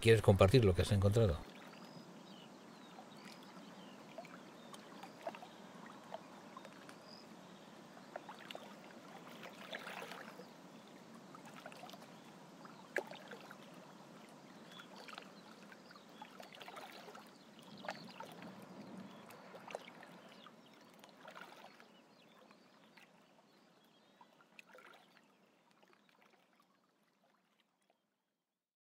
¿Quieres compartir lo que has encontrado?